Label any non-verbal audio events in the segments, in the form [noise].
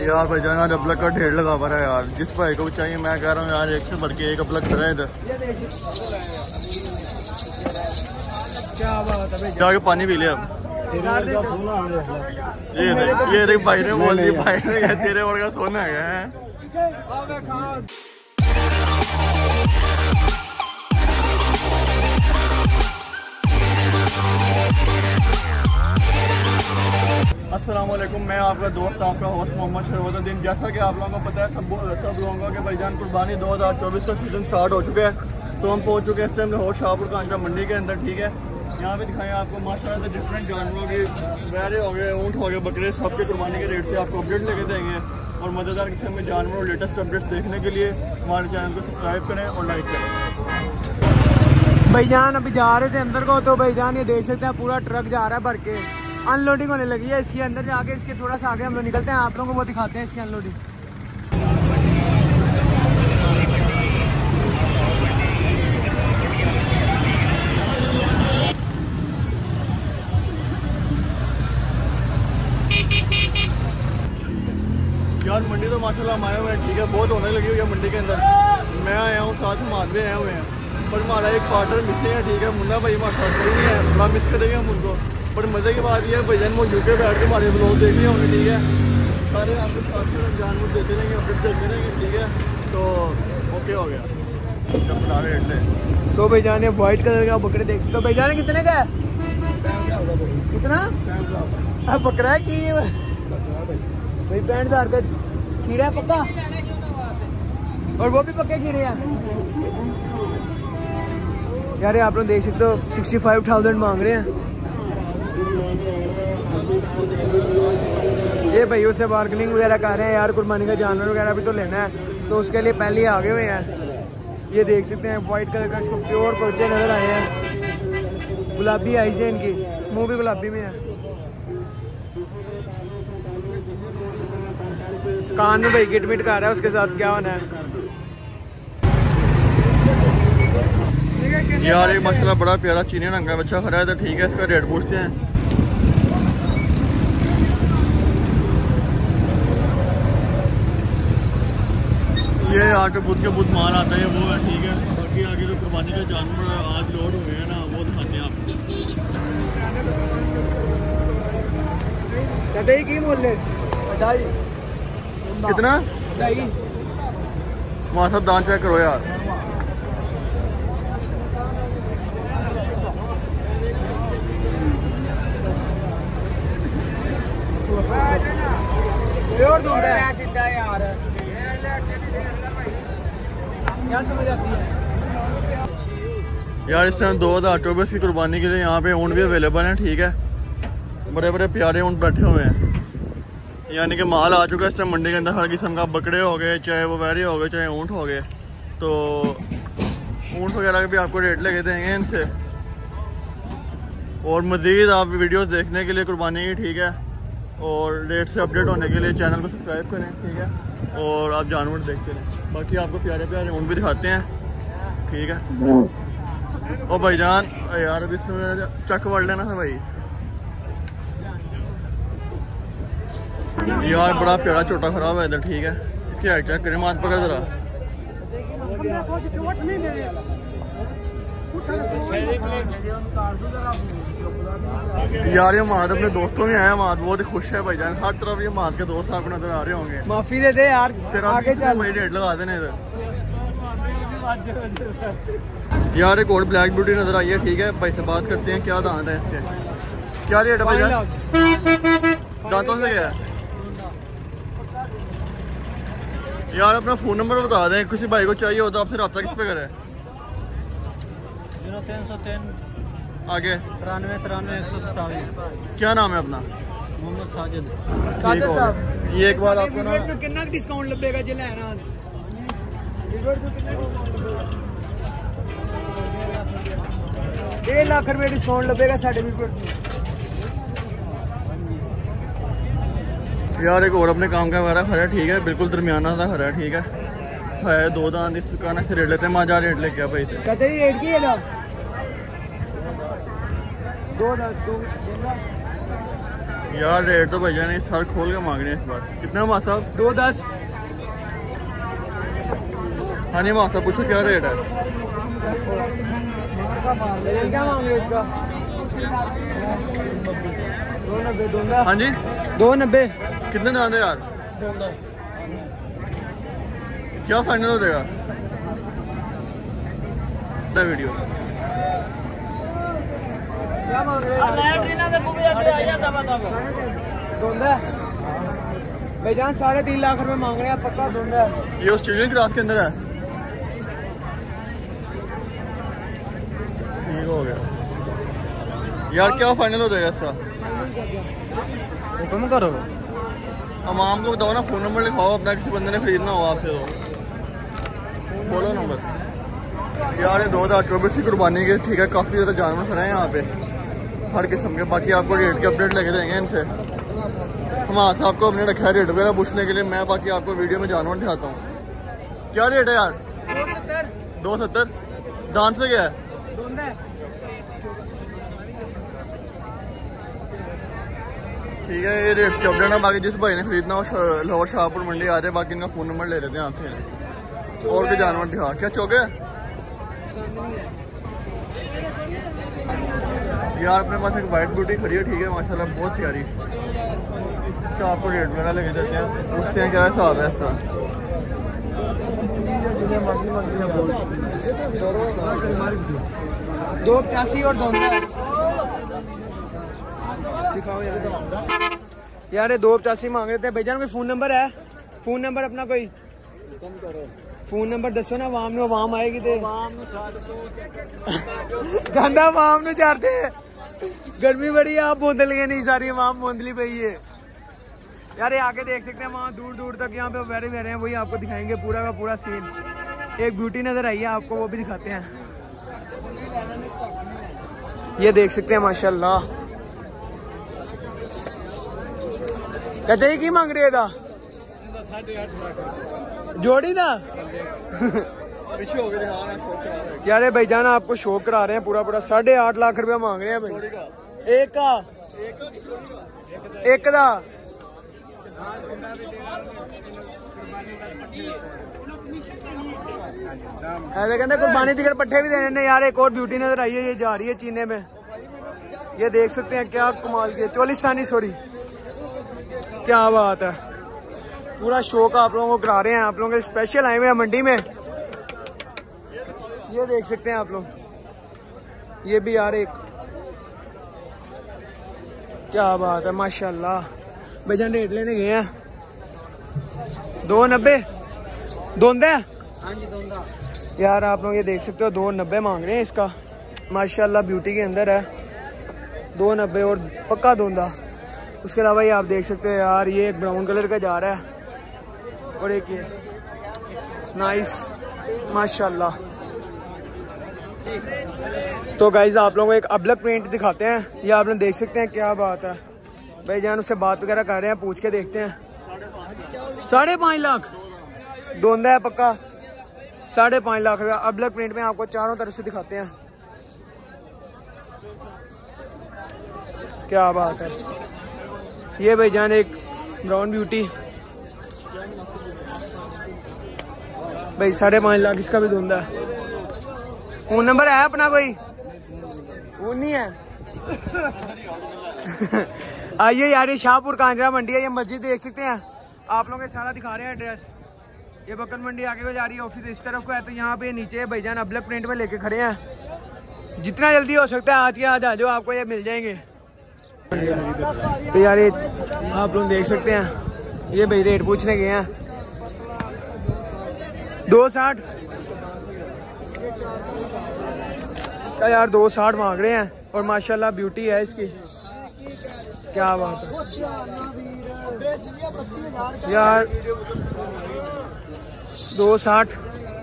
यार भाई जान, आज अबलक का ढेर लगा पा रहा है यार। जिस भाई को चाहिए, मैं कह रहा हूँ यार, एक से बढ़ के एक खड़ा है इधर। जाके पानी पी लिया। ये ये देख भाई ने बोल दिया, भाई ने कहा, तेरे और का सोना है अस्सलाम वालेकुम मैं आपका दोस्त, आपका होस्ट मोहम्मद शरवतुद्दीन जैसा कि आप लोगों को पता है, सब सब लोगों के भाईजान कुर्बानी 2024 का सीज़न स्टार्ट हो चुका है। तो हम पहुँच चुके हैं इस टाइम लाहौर शाहपुर कांचा मंडी के अंदर, ठीक है? यहाँ पे दिखाएँ आपको, माशाल्लाह से डिफरेंट जानवरों की बैरे हो गए, ऊँट हो गए, बकरे सब सबके कुर्बानी के रेट से आपको अपडेट लेके देंगे। और मज़ेदार किस्म में जानवरों और लेटेस्ट अपडेट्स देखने के लिए हमारे चैनल को सब्सक्राइब करें और लाइक करें। भाईजान, अभी जा रहे थे अंदर को तो भाईजान ये देख सकते हैं, पूरा ट्रक जा रहा है भर के। अनलोडिंग होने लगी है इसके अंदर जाके इसके थोड़ा सा आगे हम लोग निकलते हैं, आप लोगों को वो दिखाते हैं इसकी अनलोडिंग। यार, मंडी तो माशाल्लाह हम आए हुए हैं, ठीक है, बहुत होने लगी हुई है मंडी के अंदर। मैं आया हूँ, साथ में भी आए हुए हैं। पर हमारा एक पार्टनर मिसिंग है, ठीक है, मुन्ना भाई हमारे साथ नहीं है बड़ा मिस करेंगे हम उनको। पर मज़े की बात यह है भैया वो यूके बैठ के हमारे ब्लॉग देख लिया होंगे, ठीक है? सारे आपके साथ जानवर देते रहेंगे अपडेट देते रहेंगे, ठीक है? तो ओके हो गया। रहे तो भाईजान ये व्हाइट कलर का बकरे देख सकते हो। भाईजान ये कितने का है? कितना? बकरा है। की भाई पैंठ हज़ार का कीड़ा है पक्का? और वो भी पक्के कीड़े हैं। यार आप लोग देख सकते हो सिक्सटी फाइव थाउज़ेंड मांग रहे हैं। ये भाई उसे बार्गनिंग वगैरह कर रहे हैं यार, कुर्बानी का जानवर वगैरह भी तो लेना है। तो उसके लिए पहले ही आगे हुए हैं। ये देख सकते हैं व्हाइट कलर का इसको प्योर कुर्चे नज़र आए हैं। गुलाबी आई है इनकी, मुँह भी गुलाबी में है। कान में भाई गिट मिट कर रहा है, उसके साथ क्या होना है? यार, एक माशाल्लाह बड़ा प्यारा चीनी रंग का बच्चा खड़ा है तो ठीक है, इसका रेट पूछते हैं। ये आके बुद्ध के बुद्ध मार आता है वो है ठीक है। बाकी आगे जो कुर्बानी का जानवर आज लोड हुए हैं ना वो दिखाते हैं आपको। कटाई की मोल कटाई। कितना? कटाई। वहाँ सब दान चेक करो यार प्योर दूध है क्या समझ आती है? यार, इस टाइम दो हज़ार चौबीस की कुर्बानी के लिए यहाँ पे ऊँट भी अवेलेबल हैं, ठीक है? बड़े बड़े प्यारे ऊँट बैठे हुए हैं। यानी कि माल आ चुका है इस टाइम मंडी के अंदर, हर किस्म का, बकरे हो गए, चाहे वो वैरी हो गए, चाहे ऊँट हो गए। तो ऊँट वगैरह के भी आपको रेट लगे देंगे इनसे। और मज़ीद आप वीडियोस देखने के लिए कुर्बानी की, ठीक है? और रेट से अपडेट होने के लिए चैनल को सब्सक्राइब करें, ठीक है? और आप जानवर देखते रहें। बाकी आपको प्यारे प्यारे ऊँट भी दिखाते हैं। ठीक है? ओ भाईजान यार अभी इसमें चक बढ़ लेना था भाई। यार बड़ा प्यारा छोटा खराब है इधर ठीक है? इसकी हाइट चेक करें मात पकड़ जरा। यार ये माद अपने दोस्तों में आया माद बहुत ही खुश है भाईजान। हर तरफ़ ये माद के दोस्त आपको नज़र आ रहे होंगे। माफ़ी दे दे यार तेरा आगे चल। भाई रेट लगा देने इधर। यार एक और ब्लैक ब्यूटी नज़र आई है ठीक है? भाई से बात करते हैं क्या दांत है इसके? क्या रेट है भाईजान? दांतों से क्या है? यार अपना फ़ोन नंबर बता दें किसी भाई को चाहिए हो तो आपसे रब्ता किस पे करें। आगे। तिरानवे तिरानवे एक सौ सतावी क्या नाम है अपना? मोहम्मद साजिद। साजिद साहब। ये एक बार आपको ना कितना डिस्काउंट लगेगा जे लेना डेढ़ लाख रुपए डिस्काउंट लगेगा सर्टिफिकेट यार एक और अपने काम का वारा खड़ा है ठीक है बिल्कुल दरमियाना सा खड़ा है ठीक है। है दो दांत इसका ना से रेट लेते हैं माँ जा रेट लेके भाई। से कहते रेट की है ना? दो दस दो यार रेट तो भाईजान इस सर खोल के मांग रहे हैं इस बार। कितना माँ साहब दो दस। हाँ जी माँ साहब पूछो क्या रेट है? क्या मांग रहे इसका दो नब्बे दोंदा हाँ जी। दो नब्बे। कितने दांत है यार? क्या फाइनल हो जाएगा? वीडियो क्या मांग रहे हो दोंदा भाईजान साढ़े तीन लाख रुपए मांग रहे हैं पक्का ये ऑस्ट्रेलियन क्रॉस के अंदर है। ठीक हो गया। यार क्या फाइनल हो जाएगा इसका? हुक्म करो अमाम को बताओ ना फ़ोन नंबर लिखाओ अपना किसी बंदे ने खरीदना हो आपसे तो। बोलो नंबर यार ये दो हज़ार चौबीस की कुर्बानी के ठीक है काफ़ी ज़्यादा जानवर खड़े हैं यहाँ पे। हर किस्म के बाकी आपको रेट के अपडेट लगे देंगे इनसे। हमारा साहब को हमने रखा है रेट वगैरह पूछने के लिए। मैं बाकी आपको वीडियो में जानवर दिखाता हूँ। क्या रेट है यार? दो सत्तर। दो सत्तर? दांत से क्या है? ठीक है ये रेट की अपडेट है। बाकी जिस भाई ने खरीदना हो लाहौर शाहपुर मंडी आ जाए बाकी इनका फ़ोन नंबर ले लेते हैं आपसे। और भी जानवर दिखा। क्या चौके? यार अपने पास एक वाइट ब्यूटी खड़ी है ठीक है माशाल्लाह बहुत प्यारी। इसका आपको रेट वगैरह लेके देते हैं। पूछते हैं क्या हिसाब है इसका। दो प्यासी और दो यार। ये दो पचासी मांग रहे थे। भाईजान कोई फ़ोन नंबर है? फ़ोन नंबर अपना कोई? फ़ोन नंबर दसो ना वाम नो वाम आएगी ते। गंदा वाम नो चाहते गर्मी बड़ी है, आप बोंदलियाँ नहीं, सारी आवाम बोंदली पई है। यार, ये आके देख सकते हैं, वहाँ दूर दूर तक यहाँ पे वेरे वेरे हैं, वही आपको दिखाएँगे पूरा का पूरा सीन एक ब्यूटी नज़र आई है आपको, वो भी दिखाते हैं। ये देख सकते हैं, माशाल्लाह। कहते की मांग रही है दा जोड़ी रहे यार भाई भाईजान आपको शो करा रहे हैं पूरा पूरा साढ़े आठ लाख रुपया मांग रहे हैं भाई एक का एक का ऐसे कहते कुर्बानी दिखर पट्टे भी देने ने यार एक और ब्यूटी नज़र आई है ये जा रही है चीने में ये देख सकते हैं क्या कमाल की चोलिस्तानी सॉरी क्या बात है पूरा शौक आप लोगों को करा रहे हैं आप लोगों के स्पेशल आए हुए हैं मंडी में ये देख सकते हैं आप लोग। ये भी यार एक क्या बात है माशाल्लाह। भैजान रेट लेने गए हैं। दो नब्बे? दोंदा हाँ? यार आप लोग ये देख सकते हो दो नब्बे मांग रहे हैं इसका। माशाल्लाह ब्यूटी के अंदर है। दो नब्बे और पक्का दोंदा। उसके अलावा ये आप देख सकते हो यार ये एक ब्राउन कलर का जा रहा है। और एक ये। नाइस माशाल्लाह। तो गाइज़ आप लोगों को एक अबलक प्रिंट दिखाते हैं। ये आप लोग देख सकते हैं क्या बात है। भाई जान, उससे बात वगैरह कर रहे हैं, पूछ के देखते हैं। साढ़े पाँच लाख। दोंदा है पक्का। साढ़े पाँच लाख रुपया। अबलक प्रिंट में आपको चारों तरफ़ से दिखाते हैं। क्या बात है। ये भाई जान, एक ब्राउन ब्यूटी भाई साढ़े पाँच लाख, इसका भी धुंधा है। फ़ोन नंबर है अपना कोई? फ़ोन नहीं है। [laughs] आइए यार, ये शाहपुर कांजरा मंडी है, ये मस्जिद देख सकते हैं। आप लोग सारा दिखा रहे हैं एड्रेस ये बकन मंडी आगे को जा रही है ऑफ़िस इस तरफ़ को है तो यहाँ पे नीचे भाईजान अबलक प्रिंट में लेके खड़े हैं। जितना जल्दी हो सकता है, आज के आज आ जाओ, आपको ये मिल जाएँगे। तो यार, ये आप लोग देख सकते हैं, ये भाई रेट पूछने गए हैं। दो साठ। का यार दो साठ मांग रहे हैं और माशाल्लाह ब्यूटी है इसकी। क्या बात है। यार दो साठ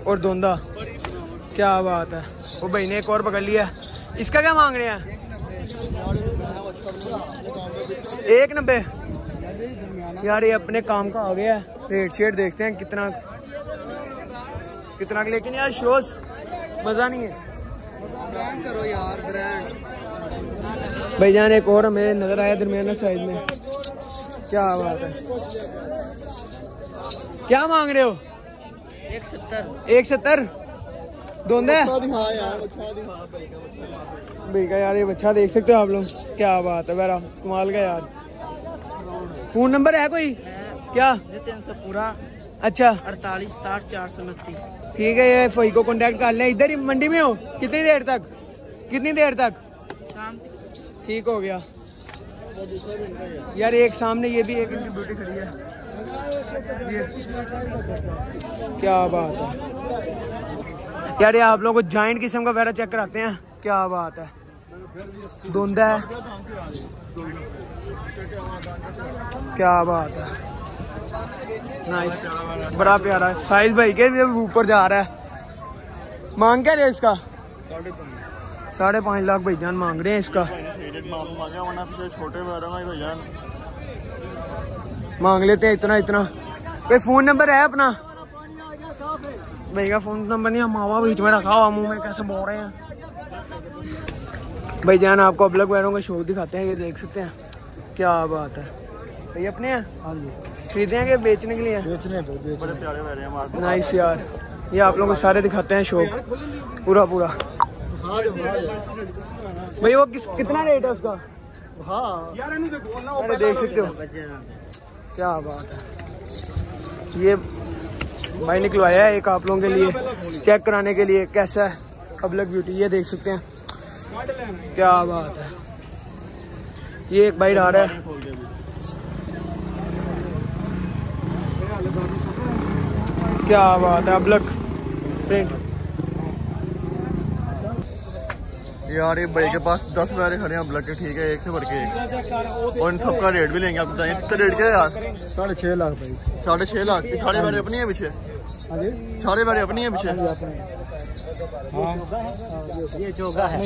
और दोंदा। क्या बात है। वो भाई ने एक और पकड़ लिया। इसका क्या मांग रहे हैं? एक नब्बे। यार ये अपने काम का आ गया है। रेट शेट देखते हैं कितना कितना लेकिन यार शोस मज़ा नहीं है। करो यार ब्रांड भाईजान एक और हमें नज़र आया दरमियाना साइड में। क्या बात है। क्या मांग रहे हो? एक सत्तर। एक सत्तर है? यार बच्चा दिखा भाई का बच्चा दिखा। भाई का यार ये बच्चा देख सकते हो आप लोग। क्या बात है मेरा कमाल का यार। फ़ोन नंबर है कोई? क्या? पूरा अच्छा। अड़तालीस साठ चार सौ उनतीस। ठीक है ये फई को कॉन्टेक्ट कर लें। इधर ही मंडी में हो? कितनी देर तक? कितनी देर तक? ठीक हो गया। यार एक सामने ये भी एक इनकी ब्यूटी खड़ी है क्या बात है। यार ये आप लोगों को जॉइंट किस्म का वगैरह चेक कराते हैं। क्या बात है। धुंध है। क्या बात है। नाइस बड़ा प्यारा है। साइज़ भाई के ऊपर जा रहा है। मांग क्या रहे इसका? साढ़े पाँच लाख भाईजान मांग रहे हैं इसका। मांगा लेते हैं इतना इतना। कोई फ़ोन नंबर है अपना? भाई का फ़ोन नंबर नहीं है मावा बीच में रखा हुआ, मुँह में कैसे बोल रहे हैं? भाई जान, आपको अबलग वैरों का शौक दिखाते हैं, ये देख सकते हैं। क्या बात है। भाई अपने हैं? हाँ जी। खरीदे हैं बेचने के लिए? बेचने पे बड़े प्यारे बैठे हैं हमारे नाइस यार। ये आप लोगों को सारे दिखाते हैं शौक। पूरा पूरा। भाई वो किस कितना रेट है उसका? हाँ। देख सकते हो। क्या बात है। ये भाई निकलवाया है एक आप लोगों के लिए चेक कराने के लिए कैसा है? अबलग ब्यूटी ये देख सकते हैं। क्या बात है। ये एक बाइट आ रहा है। क्या बात है अबलग प्रिंट यार ये भाई के पास दस बैरे खड़े हैं ब्लड के ठीक है एक से बढ़ के। एक और इन सबका रेट भी लेंगे आप बताइए कितना रेट क्या है यार? साढ़े छः लाख भाई। साढ़े छह लाख? साढ़े बैरे अपनी है पीछे? साढ़े बैरे अपनी है पीछे? ये चोगा है।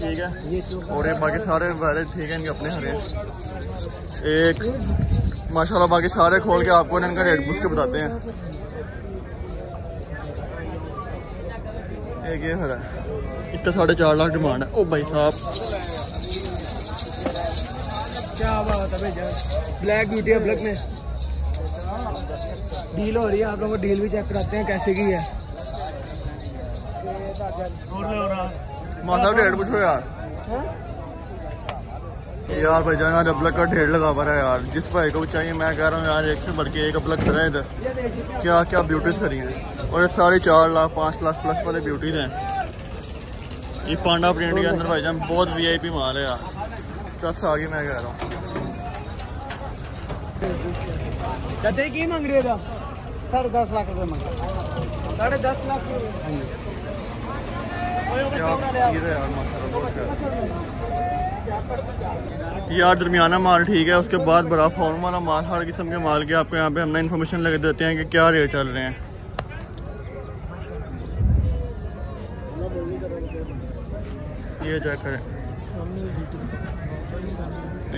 ठीक है। और ये बाकी सारे बैरे ठीक है इनके अपने हरे हैं। एक माशाल्लाह बाकी सारे खोल के आपको इनका रेट पूछ के बताते हैं। एक ये हरा इसका साढ़े चार लाख डिमांड है। ओ भाई साहब। क्या बात है भैया ब्लैक ब्यूटी है ब्लैक में। डील हो रही है आप लोगों को डील भी चेक कराते हैं कैसे की है। माँ साहब रेट पूछो यार। यार भाई जान आज अबलक का ढेर लगा पड़ा है यार। जिस भाई को चाहिए मैं कह रहा हूँ यार एक से बढ़ के एक खड़ा है इधर। क्या क्या ब्यूटीज करी हैं? और ये सारी चार लाख पाँच लाख प्लस वाले ब्यूटीज हैं। ये पांडा प्रिंट के अंदर भाईजान बहुत वीआईपी माल है यार। दस आगे मैं कह रहा हूँ। चाचा की मांग रहे साढ़े दस लाख रुपये मंगा साढ़े दस लाख रुपए। क्या चीज़ यार बहुत यार दरमियाना माल ठीक है उसके बाद बड़ा फॉर्म वाला माल हर किस्म के माल के आपको यहाँ पे हमने इन्फॉर्मेशन लगा देते हैं कि क्या रेट चल रहे हैं। ये चेक करें।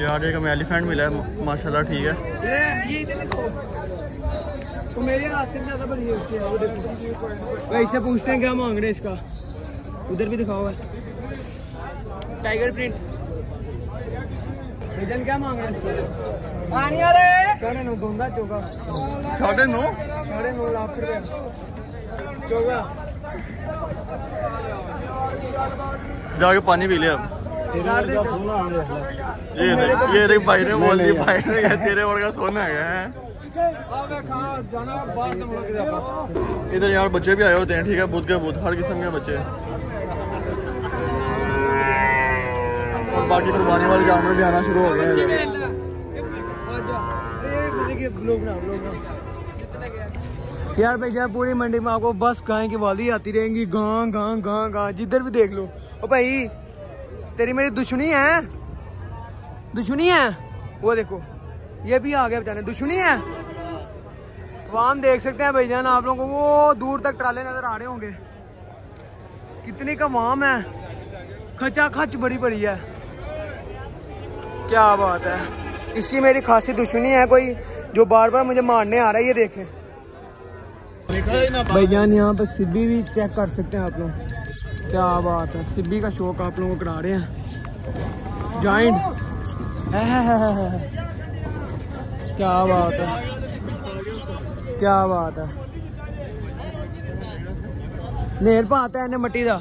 यार एक हमें एलिफेंट मिला है माशाल्लाह ठीक है। ये ये तो मेरे हाथ से ज़्यादा भाई से पूछते हैं क्या मांग रहे हैं इसका? उधर भी दिखाओ है टाइगर प्रिंट भैजन क्या मांग रहे हैं पानी वाले साढ़े नौ दूँगा साढ़े नौ साढ़े नौ लाख रुपया जाके पानी पी लिया ये ये देख भाई ने बोल दिया भाई ने कहा तेरे वर्गा सोना है इधर यार बच्चे भी आए होते हैं ठीक है बुद्ध के बुद्ध हर किस्म के बच्चे बाकी कुर्बानी वाले जानवर भी आना शुरू हो गए। यार भैया पूरी मंडी में आपको बस गाय की वाली आती रहेंगी, गां गां गां गां। जिधर भी देख लो। ओ भाई, तेरी मेरी दुश्मनी है? दुश्मनी है? वो देखो, ये भी आ गया बेचारे। दुश्मनी है? वाम देख सकते हैं भाईजान आप लोगों को। वो दूर तक ट्राले नज़र आ रहे होंगे। कितनी का वाम है। खचा खच बड़ी बड़ी है। क्या बात है? इसकी मेरी खासी दुश्मनी है कोई जो बार बार मुझे मारने आ रहा है ये देखें। भाई जान यहाँ पर सिब्बी भी चेक कर सकते हैं आप लोग। क्या बात है? सिब्बी का शौक आप लोगों को करा रहे हैं। जॉइंट क्या बात है? क्या बात है? नेर पाता है इन्हें मट्टी का